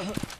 Ugh.